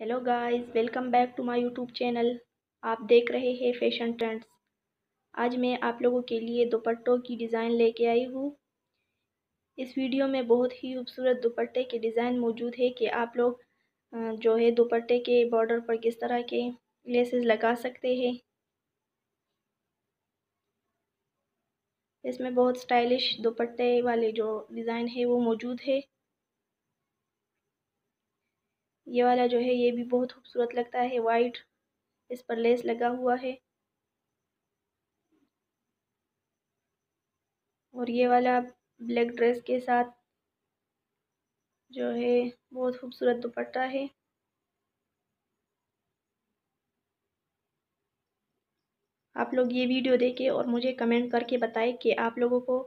Hello guys welcome back to my YouTube channel आप देख रहे हैं फ़ैशन ट्रेंड्स आज मैं आप लोगों के लिए दुपट्टों की डिज़ाइन लेके आई हूँ। इस वीडियो में बहुत ही खूबसूरत दुपट्टे के डिज़ाइन मौजूद है कि आप लोग जो है दुपट्टे के बॉर्डर पर किस तरह के लेसेस लगा सकते हैं। इसमें बहुत स्टाइलिश दुपट्टे वाले जो डिज़ाइन है वो मौजूद है। ये वाला जो है, ये भी बहुत खूबसूरत लगता है। वाइट इस पर लेस लगा हुआ है। और ये वाला ब्लैक ड्रेस के साथ जो है, बहुत खूबसूरत दुपट्टा है। आप लोग ये वीडियो देखें और मुझे कमेंट करके बताएँ कि आप लोगों को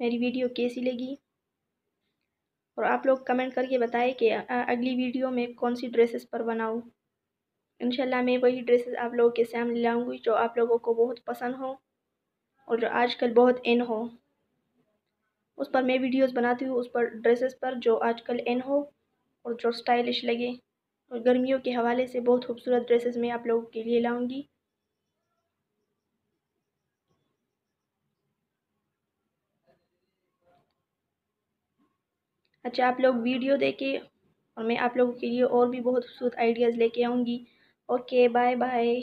मेरी वीडियो कैसी लगी। और आप लोग कमेंट करके बताएँ कि अगली वीडियो में कौन सी ड्रेसेस पर बनाऊँ। इंशाल्लाह मैं वही ड्रेसेस आप लोगों के सामने लाऊँगी जो आप लोगों को बहुत पसंद हो और जो आजकल बहुत इन हो। उस पर मैं वीडियोस बनाती हूँ, उस पर ड्रेसेस पर जो आजकल इन हो और जो स्टाइलिश लगे। और गर्मियों के हवाले से बहुत खूबसूरत ड्रेसेस मैं आप लोगों के लिए लाऊँगी। अच्छा आप लोग वीडियो देखें और मैं आप लोगों के लिए और भी बहुत खूबसूरत आइडियाज़ लेके आऊँगी। Okay bye bye